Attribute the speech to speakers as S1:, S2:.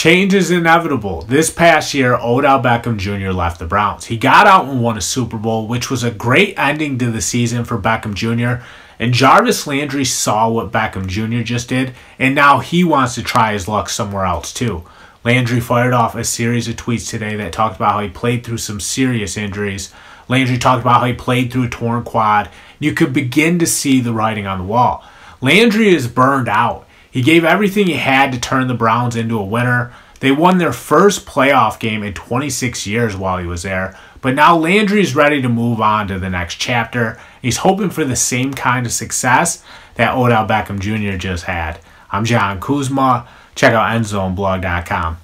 S1: Change is inevitable. This past year, Odell Beckham Jr. left the Browns. He got out and won a Super Bowl, which was a great ending to the season for Beckham Jr. And Jarvis Landry saw what Beckham Jr. just did, and now he wants to try his luck somewhere else too. Landry fired off a series of tweets today that talked about how he played through some serious injuries. Landry talked about how he played through a torn quad. You could begin to see the writing on the wall. Landry is burned out. He gave everything he had to turn the Browns into a winner. They won their first playoff game in 26 years while he was there, but now Landry is ready to move on to the next chapter. He's hoping for the same kind of success that Odell Beckham Jr. just had. I'm Jon Kuzma. Check out endzoneblog.com.